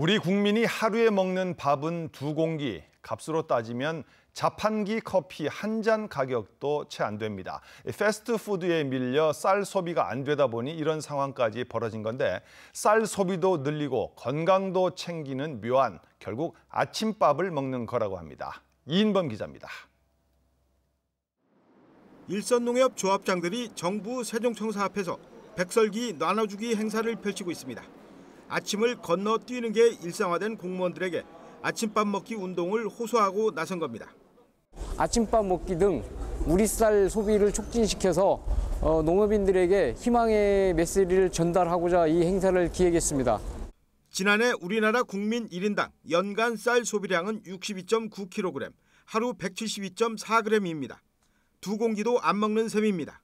우리 국민이 하루에 먹는 밥은 두 공기, 값으로 따지면 자판기 커피 한 잔 가격도 채 안 됩니다. 패스트푸드에 밀려 쌀 소비가 안 되다 보니 이런 상황까지 벌어진 건데 쌀 소비도 늘리고 건강도 챙기는 묘안, 결국 아침밥을 먹는 거라고 합니다. 이인범 기자입니다. 일선농협 조합장들이 정부 세종청사 앞에서 백설기 나눠주기 행사를 펼치고 있습니다. 아침을 건너뛰는 게 일상화된 공무원들에게 아침밥 먹기 운동을 호소하고 나선 겁니다. 아침밥 먹기 등 우리 쌀 소비를 촉진시켜서 어, 농업인들에게 희망의 메시지를 전달하고자 이 행사를 기획했습니다. 지난해 우리나라 국민 1인당 연간 쌀 소비량은 62.9kg, 하루 172.4g입니다. 두 공기도 안 먹는 셈입니다.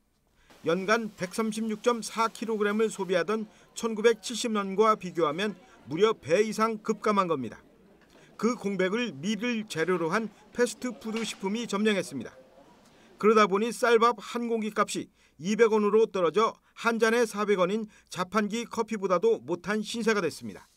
연간 136.4kg을 소비하던 1970년과 비교하면 무려 배 이상 급감한 겁니다. 그 공백을 밀을 재료로 한 패스트푸드 식품이 점령했습니다. 그러다 보니 쌀밥 한 공기 값이 200원으로 떨어져 한 잔에 400원인 자판기 커피보다도 못한 신세가 됐습니다.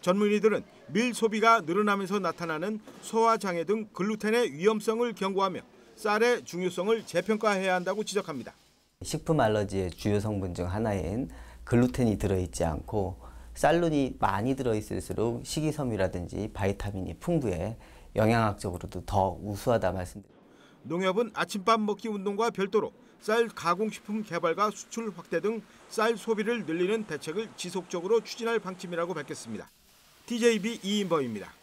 전문의들은 밀 소비가 늘어나면서 나타나는 소화장애 등 글루텐의 위험성을 경고하며 쌀의 중요성을 재평가해야 한다고 지적합니다. 식품 알러지의 주요 성분 중 하나인 글루텐이 들어있지 않고 쌀룬이 많이 들어있을수록 식이섬유라든지 바이타민이 풍부해 영양학적으로도 더 우수하다 말씀드립니다. 농협은 아침밥 먹기 운동과 별도로 쌀 가공식품 개발과 수출 확대 등 쌀 소비를 늘리는 대책을 지속적으로 추진할 방침이라고 밝혔습니다. TJB 이인범입니다.